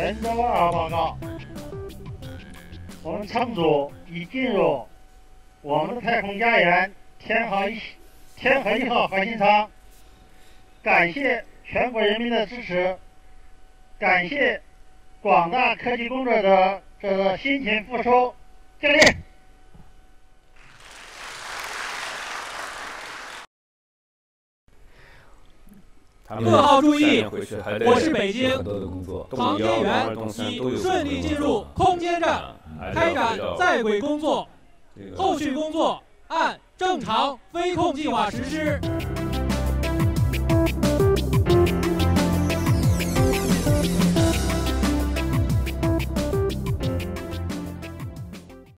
神舟二号报告，我们舱组已进入我们的太空家园天河一天河一号核心舱。感谢全国人民的支持，感谢广大科技工作者的辛勤付出，敬礼！各号注意，我是北京航天员，已顺利进入空间站，开展在轨工作，后续工作按正常飞控计划实施。